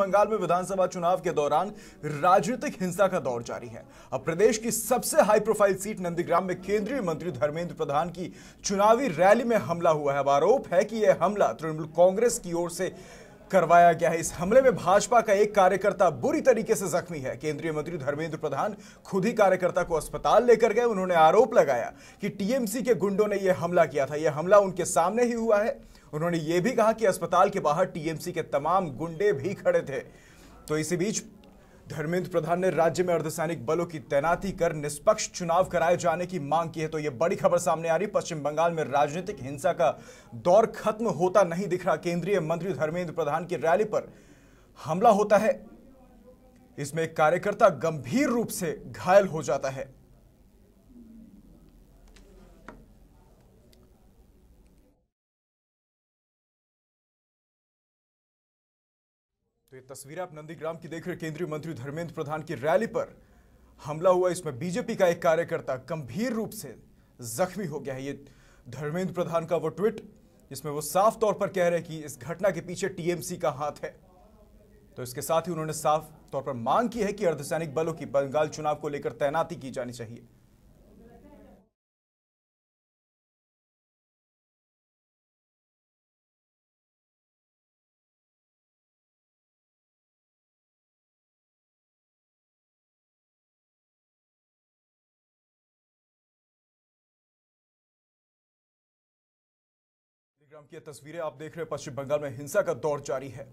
बंगाल में विधानसभा चुनाव के दौरान राजनीतिक हिंसा का दौर जारी है। अब प्रदेश की सबसे हाई प्रोफ़ाइल सीट नंदीग्राम में केंद्रीय मंत्री धर्मेंद्र प्रधान की चुनावी रैली में हमला हुआ है। आरोप है कि यह हमला तृणमूल कांग्रेस की ओर से करवाया गया है। इस हमले में भाजपा का एक कार्यकर्ता बुरी तरीके से जख्मी है। केंद्रीय मंत्री धर्मेंद्र प्रधान खुद ही कार्यकर्ता को अस्पताल लेकर गए। उन्होंने आरोप लगाया कि टीएमसी के गुंडों ने यह हमला किया था। यह हमला उनके सामने ही हुआ है। उन्होंने ये भी कहा कि अस्पताल के बाहर टीएमसी के तमाम गुंडे भी खड़े थे। तो इसी बीच धर्मेंद्र प्रधान ने राज्य में अर्धसैनिक बलों की तैनाती कर निष्पक्ष चुनाव कराए जाने की मांग की है। तो यह बड़ी खबर सामने आ रही। पश्चिम बंगाल में राजनीतिक हिंसा का दौर खत्म होता नहीं दिख रहा। केंद्रीय मंत्री धर्मेंद्र प्रधान की रैली पर हमला होता है। इसमें कार्यकर्ता गंभीर रूप से घायल हो जाता है। तो ये तस्वीर आप नंदीग्राम की देख रहे केंद्रीय मंत्री धर्मेंद्र प्रधान की रैली पर हमला हुआ। इसमें बीजेपी का एक कार्यकर्ता गंभीर रूप से जख्मी हो गया है। ये धर्मेंद्र प्रधान का वो ट्वीट, जिसमें वो साफ़ तौर पर कह रहे हैं कि इस घटना के पीछे टीएमसी का हाथ है। तो इसके साथ ही उन्होंने साफ़ तौर पर मांग की है कि अर्धसैनिक बलों की बंगाल चुनाव को लेकर तैनाती की जानी चाहिए। टेलीग्राम की तस्वीरें आप देख रहे हैं। पश्चिम बंगाल में हिंसा का दौर जारी है।